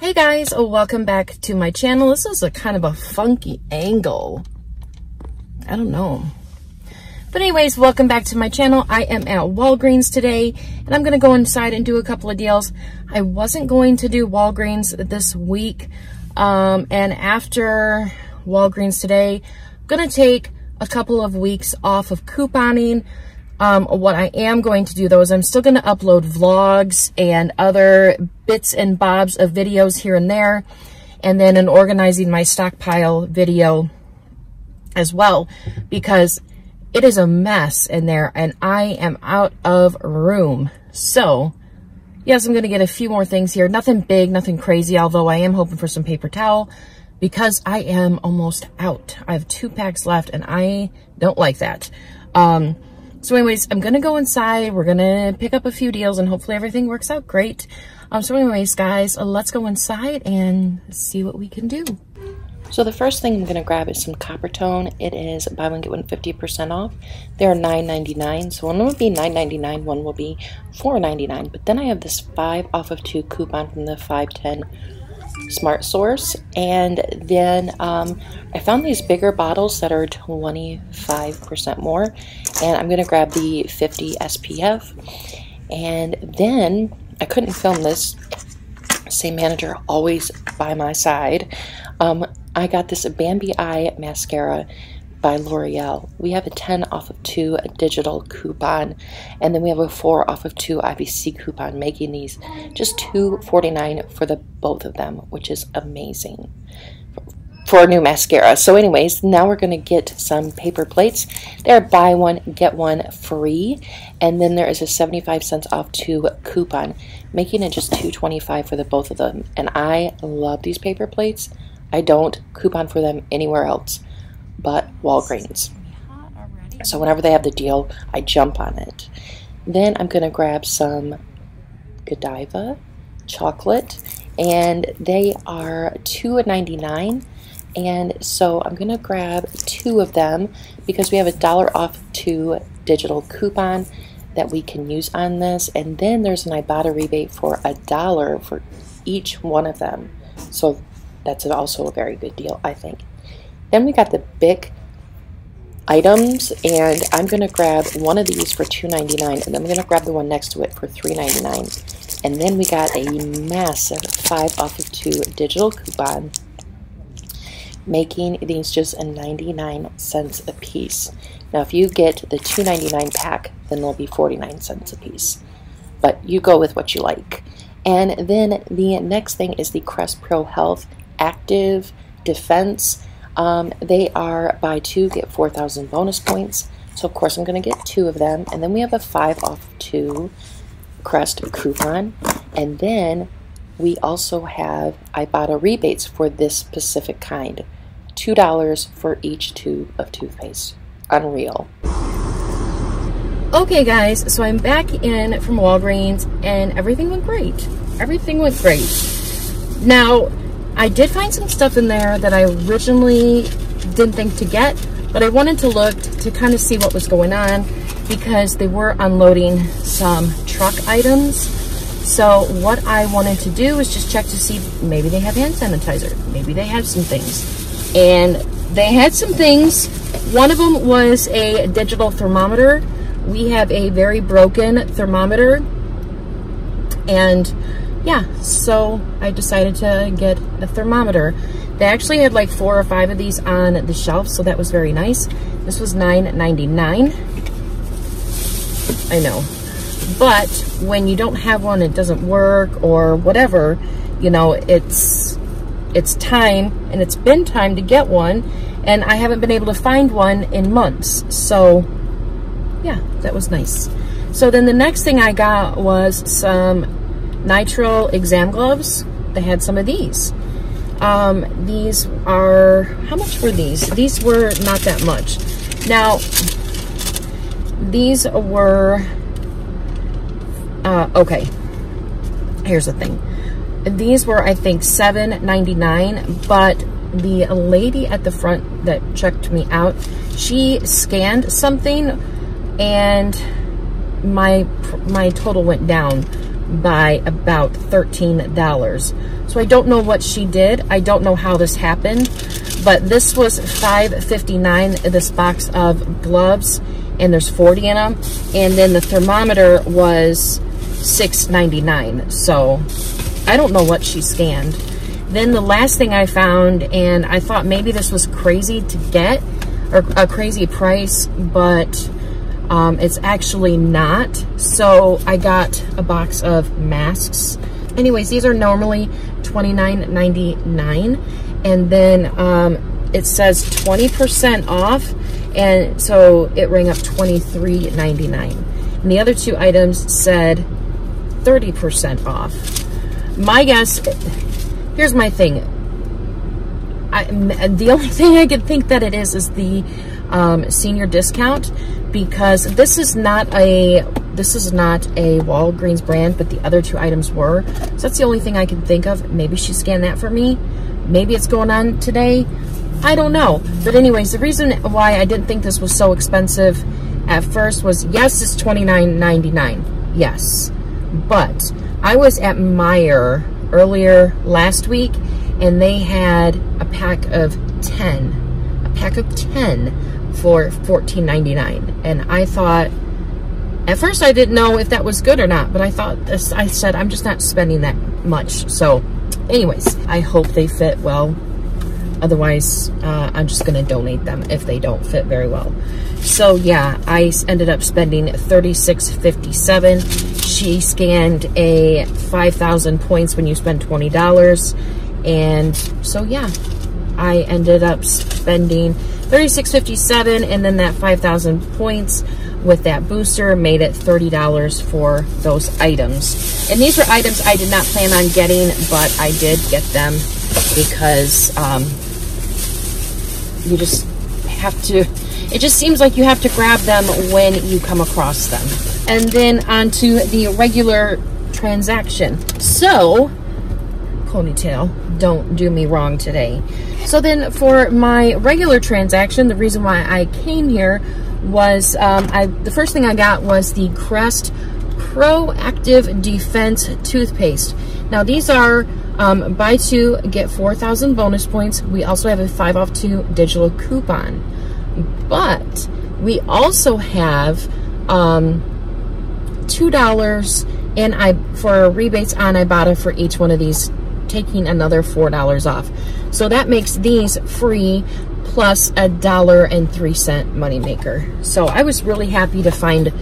Hey guys, oh, welcome back to my channel. This is a kind of a funky angle. I don't know. But anyways, welcome back to my channel. I am at Walgreens today, and I'm going to go inside and do a couple of deals. I wasn't going to do Walgreens this week, um, and after Walgreens today, I'm going to take a couple of weeks off of couponing. Um, what I am going to do though is I'm still going to upload vlogs and other bits and bobs of videos here and there. And then an organizing my stockpile video as well because it is a mess in there and I am out of room. So yes, I'm going to get a few more things here. Nothing big, nothing crazy, although I am hoping for some paper towel because I am almost out. I have two packs left and I don't like that. Um, so anyways, I'm going to go inside. We're going to pick up a few deals and hopefully everything works out great. Um, so anyways, guys, let's go inside and see what we can do. So the first thing I'm going to grab is some Coppertone. It is buy one, get one 50% off. They're $9.99. So one will be $9.99, one will be $4.99. But then I have this 5 off of 2 coupon from the 510 Smart Source. And then um, I found these bigger bottles that are 25% more. And I'm going to grab the 50 SPF. And then I couldn't film this. Same manager always by my side. Um, I got this Bambi Eye mascara by L'Oreal. We have a 10 off of 2 digital coupon, and then we have a 4 off of 2 IVC coupon, making these just $2.49 for the both of them, which is amazing for a new mascara. So anyways, now we're going to get some paper plates. They're buy one, get one free, and then there is a 75 cents off 2 coupon, making it just $2.25 for the both of them. And I love these paper plates. I don't coupon for them anywhere else but Walgreens. So whenever they have the deal, I jump on it. Then I'm going to grab some Godiva chocolate, and they are $2.99. And so I'm going to grab two of them because we have a dollar off two digital coupon that we can use on this. And then there's an Ibotta rebate for a dollar for each one of them. So that's also a very good deal, I think. Then we got the big items, and I'm going to grab one of these for $2.99, and then I'm going to grab the one next to it for $3.99. And then we got a massive 5 off of 2 digital coupon, making these just a 99 cents a piece. Now, if you get the $2.99 pack, then they'll be 49 cents a piece. But you go with what you like. And then the next thing is the Crest Pro Health Active Defense. Um, they are buy two, get 4,000 bonus points. So of course I'm going to get two of them. And then we have a five off two Crest coupon. And then we also have Ibotta rebates for this specific kind. $2 for each tube of toothpaste. Unreal. Okay guys, so I'm back in from Walgreens and everything went great. Everything went great. Now, I did find some stuff in there that I originally didn't think to get, but I wanted to look to kind of see what was going on because they were unloading some truck items. So what I wanted to do is just check to see maybe they have hand sanitizer. Maybe they have some things. And they had some things. One of them was a digital thermometer. We have a very broken thermometer. And yeah, so I decided to get a thermometer. They actually had like four or five of these on the shelf, so that was very nice. This was $9.99. I know. But when you don't have one, it doesn't work or whatever, you know, it's it's time and it's been time to get one and I haven't been able to find one in months. So yeah, that was nice. So then the next thing I got was some nitrile exam gloves. They had some of these. Um, these are, how much were these? These were not that much. Now, these were, uh, okay, here's the thing. These were, I think, $7.99, but the lady at the front that checked me out, she scanned something and my my total went down by about $13. So I don't know what she did. I don't know how this happened, but this was $5.59, this box of gloves, and there's 40 in them. And then the thermometer was $6.99. So I don't know what she scanned. Then the last thing I found, and I thought maybe this was crazy to get, or a crazy price, but um, it's actually not. So I got a box of masks. Anyways, these are normally $29.99. And then um, it says 20% off. And so it rang up $23.99. And the other two items said 30% off. My guess here's my thing. I, the only thing I could think that it is is the um, senior discount because this is not a this is not a Walgreens brand, but the other two items were. So that's the only thing I can think of. Maybe she scanned that for me. Maybe it's going on today. I don't know. But anyways, the reason why I didn't think this was so expensive at first was yes, it's $29.99. Yes. But I was at Meijer earlier last week and they had a pack of 10 a pack of 10 for $14.99 and I thought at first I didn't know if that was good or not but I thought this, I said I'm just not spending that much. So anyways I hope they fit well. Otherwise uh, I'm just gonna donate them if they don't fit very well. So yeah I ended up spending 36.57 she scanned a 5,000 points when you spend $20. And so, yeah, I ended up spending 36.57 and then that 5,000 points with that booster made it $30 for those items. And these were items I did not plan on getting, but I did get them because um, you just have to, it just seems like you have to grab them when you come across them and then onto the regular transaction. So, ponytail, don't do me wrong today. So then for my regular transaction, the reason why I came here was um, I the first thing I got was the Crest Proactive Defense Toothpaste. Now these are um, buy two, get 4,000 bonus points. We also have a 5 off 2 digital coupon. But we also have um, $2 and I for rebates on Ibotta for each one of these, taking another $4 off. So that makes these free plus a dollar and three cent moneymaker. So I was really happy to find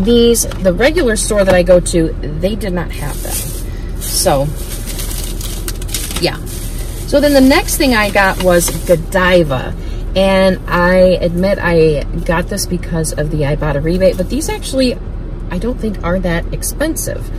these. The regular store that I go to, they did not have them. So, yeah. So then the next thing I got was Godiva. And I admit I got this because of the Ibotta rebate, but these actually I don't think are that expensive.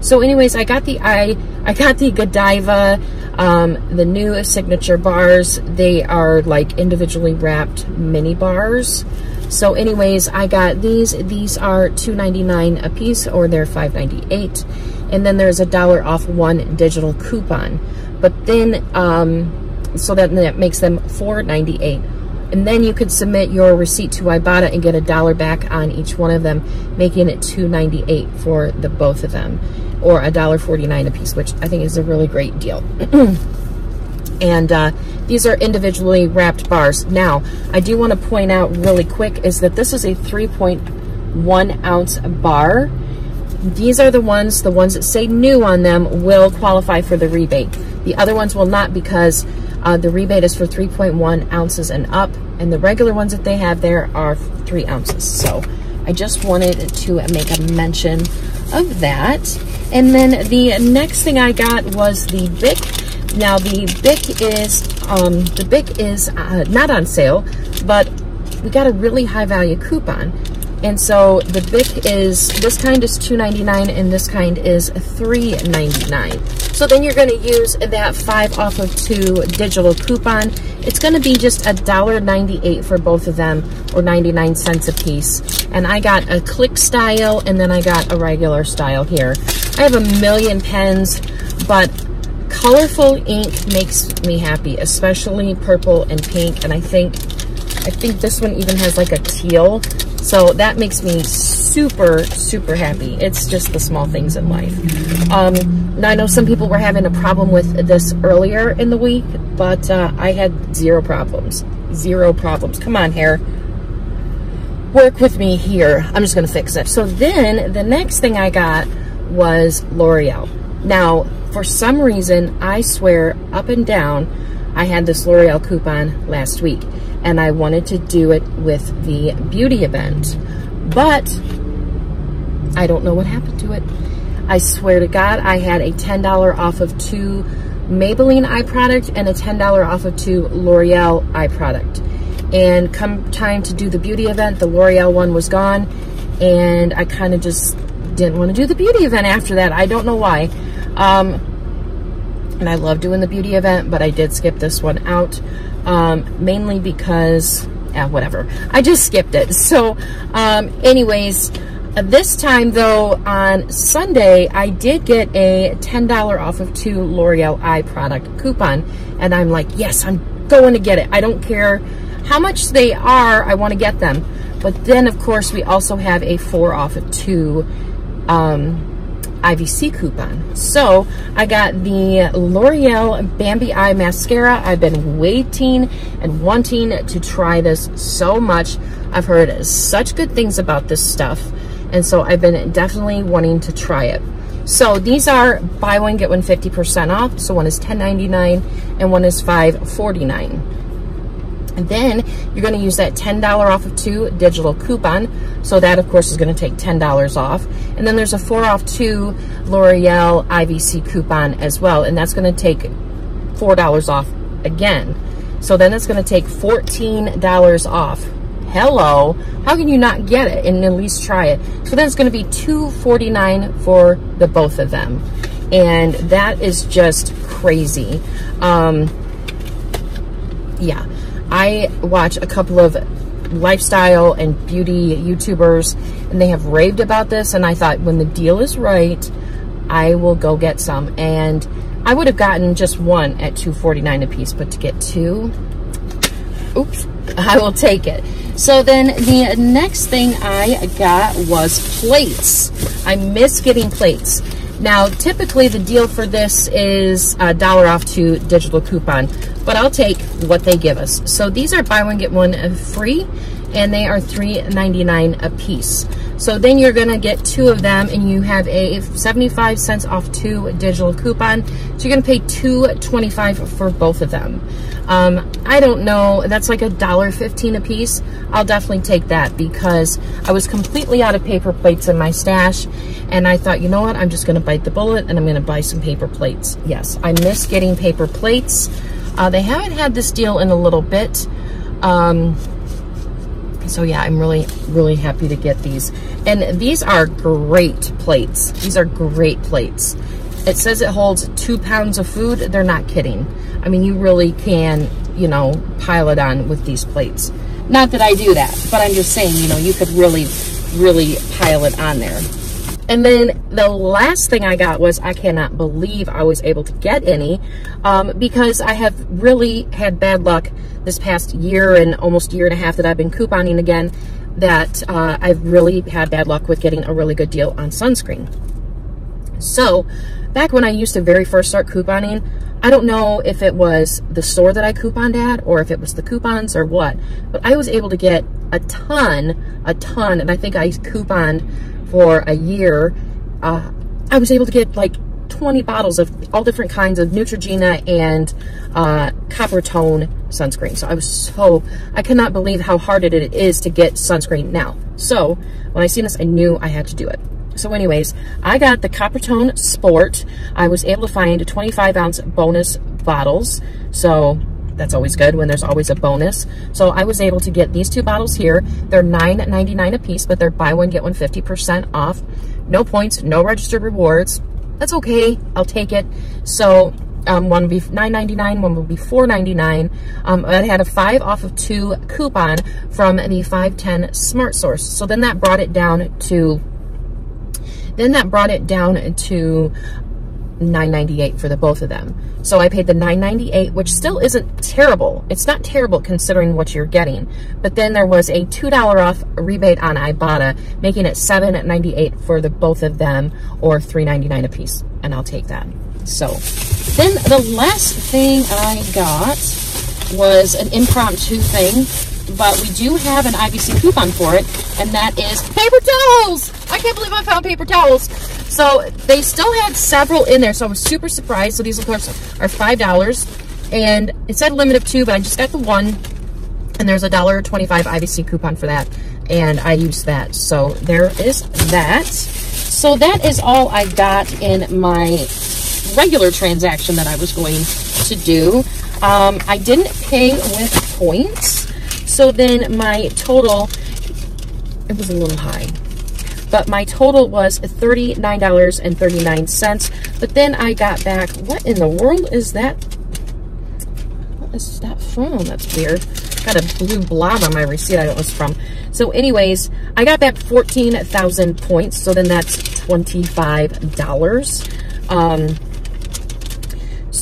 So anyways, I got the I I got the Godiva, um, the new signature bars. They are like individually wrapped mini bars. So anyways, I got these. These are $2.99 a piece or they're $5.98. And then there's a dollar off one digital coupon. But then, um, so that, that makes them $4.98 and then you could submit your receipt to Ibotta and get a dollar back on each one of them, making it $2.98 for the both of them, or a dollar forty-nine a piece, which I think is a really great deal. and uh, these are individually wrapped bars. Now, I do want to point out really quick is that this is a 3.1 ounce bar. These are the ones, the ones that say new on them will qualify for the rebate. The other ones will not because uh, the rebate is for 3.1 ounces and up, and the regular ones that they have there are 3 ounces. So I just wanted to make a mention of that. And then the next thing I got was the Bic. Now the Bic is, um, the Bic is uh, not on sale, but we got a really high value coupon. And so the Bic is, this kind is $2.99 and this kind is $3.99. So then you're going to use that 5 off of 2 digital coupon. It's going to be just $1.98 for both of them or 99 cents a piece. And I got a click style and then I got a regular style here. I have a million pens, but colorful ink makes me happy, especially purple and pink. And I think, I think this one even has like a teal So that makes me super, super happy. It's just the small things in life. Um, now, I know some people were having a problem with this earlier in the week, but uh, I had zero problems. Zero problems. Come on, hair. Work with me here. I'm just going to fix it. So then the next thing I got was L'Oreal. Now, for some reason, I swear up and down, I had this L'Oreal coupon last week and I wanted to do it with the beauty event. But I don't know what happened to it. I swear to God, I had a $10 off of two Maybelline eye product and a $10 off of two L'Oreal eye product. And come time to do the beauty event, the L'Oreal one was gone. And I kind of just didn't want to do the beauty event after that. I don't know why. Um, and I love doing the beauty event, but I did skip this one out um, mainly because, yeah, whatever. I just skipped it. So, um, anyways, this time though, on Sunday, I did get a $10 off of two L'Oreal eye product coupon. And I'm like, yes, I'm going to get it. I don't care how much they are, I want to get them. But then, of course, we also have a four off of two um, IVC coupon. So I got the L'Oreal Bambi Eye Mascara. I've been waiting and wanting to try this so much. I've heard such good things about this stuff. And so I've been definitely wanting to try it. So these are buy one, get one 50% off. So one is $10.99 and one is $5.49. And then you're going to use that $10 off of two digital coupon. So that, of course, is going to take $10 off. And then there's a 4 off 2 L'Oreal IVC coupon as well. And that's going to take $4 off again. So then it's going to take $14 off. Hello. How can you not get it and at least try it? So then it's going to be $2.49 for the both of them. And that is just crazy. Um, yeah. I watch a couple of lifestyle and beauty YouTubers, and they have raved about this. And I thought, when the deal is right, I will go get some. And I would have gotten just one at two forty nine a piece, but to get two, oops, I will take it. So then the next thing I got was plates. I miss getting plates. Now, typically the deal for this is a dollar off to digital coupon, but I'll take what they give us. So these are buy one, get one free, and they are $3.99 a piece. So then you're gonna get two of them and you have a 75 cents off two digital coupon. So you're gonna pay $2.25 for both of them. Um, I don't know, that's like a dollar fifteen a piece. I'll definitely take that because I was completely out of paper plates in my stash and I thought, you know what, I'm just gonna bite the bullet and I'm gonna buy some paper plates. Yes, I miss getting paper plates. Uh, they haven't had this deal in a little bit. Um, so yeah, I'm really, really happy to get these. And these are great plates. These are great plates. It says it holds two pounds of food. They're not kidding. I mean, you really can, you know, pile it on with these plates. Not that I do that, but I'm just saying, you know, you could really, really pile it on there. And then the last thing I got was I cannot believe I was able to get any um, because I have really had bad luck this past year and almost year and a half that I've been couponing again that uh, I've really had bad luck with getting a really good deal on sunscreen. So back when I used to very first start couponing, I don't know if it was the store that I couponed at or if it was the coupons or what, but I was able to get a ton, a ton, and I think I couponed for a year, uh, I was able to get like 20 bottles of all different kinds of Neutrogena and uh, Coppertone sunscreen. So I was so, I cannot believe how hard it is to get sunscreen now. So when I seen this, I knew I had to do it. So anyways, I got the Coppertone Sport. I was able to find 25 ounce bonus bottles. So that's always good when there's always a bonus. So I was able to get these two bottles here. They're $9.99 a piece, but they're buy one, get one 50% off. No points, no registered rewards. That's okay. I'll take it. So um, one will be $9.99, one will be $4.99. Um, I had a five off of two coupon from the 510 Smart Source. So then that brought it down to, then that brought it down to 9.98 for the both of them. So I paid the 9.98, which still isn't terrible. It's not terrible considering what you're getting. But then there was a $2 off rebate on Ibotta, making it 7.98 for the both of them or 3.99 a piece, and I'll take that. So then the last thing I got was an impromptu thing but we do have an IVC coupon for it, and that is paper towels. I can't believe I found paper towels. So they still had several in there, so I was super surprised. So these, of course, are $5, and it said a limit of two, but I just got the one, and there's a $1.25 IVC coupon for that, and I used that. So there is that. So that is all I got in my regular transaction that I was going to do. Um, I didn't pay with points. So then my total, it was a little high, but my total was $39.39. But then I got back, what in the world is that? What is that from? That's weird. Got a blue blob on my receipt. I don't know what it's from. So anyways, I got back 14,000 points. So then that's $25. Um,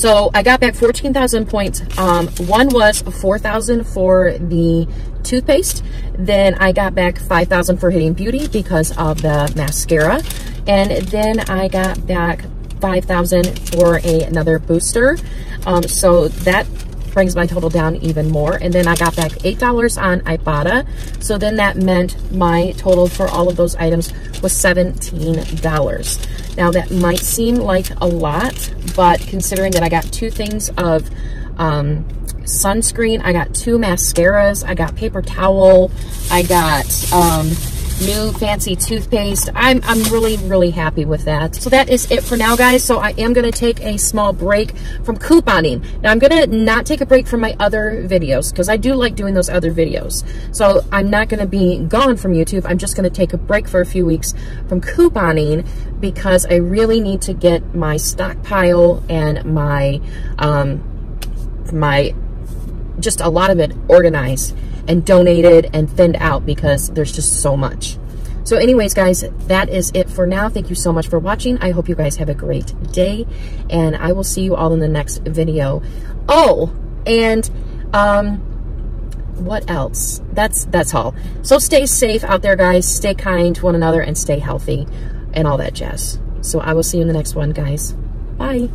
so I got back 14,000 points. Um, one was 4,000 for the toothpaste. Then I got back 5,000 for Hitting Beauty because of the mascara. And then I got back 5,000 for a, another booster. Um, so that brings my total down even more. And then I got back $8 on Ibotta. So then that meant my total for all of those items was $17. Now that might seem like a lot, but considering that I got two things of um, sunscreen, I got two mascaras, I got paper towel, I got um, new fancy toothpaste. I'm, I'm really, really happy with that. So that is it for now, guys. So I am going to take a small break from couponing. Now, I'm going to not take a break from my other videos because I do like doing those other videos. So I'm not going to be gone from YouTube. I'm just going to take a break for a few weeks from couponing because I really need to get my stockpile and my, um, my, just a lot of it organized and donated and thinned out because there's just so much. So anyways, guys, that is it for now. Thank you so much for watching. I hope you guys have a great day, and I will see you all in the next video. Oh, and um, what else? That's that's all. So stay safe out there, guys. Stay kind to one another and stay healthy and all that jazz. So I will see you in the next one, guys. Bye.